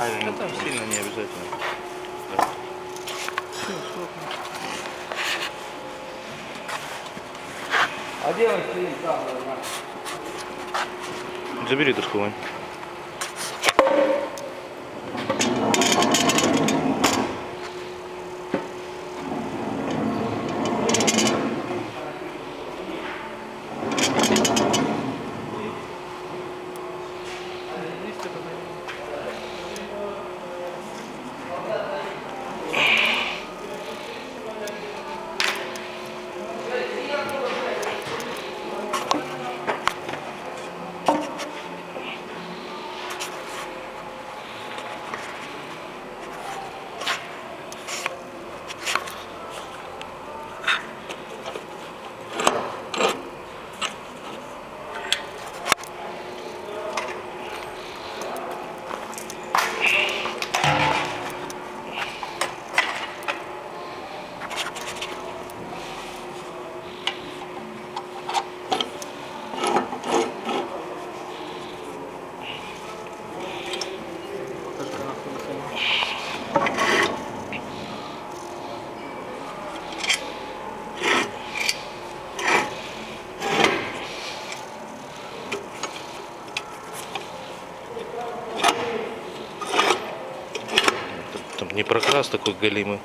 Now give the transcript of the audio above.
А, Да там сильно не обязательно. А делай стоит там, Забери доску, Вань. Там не прокрас такой галимый.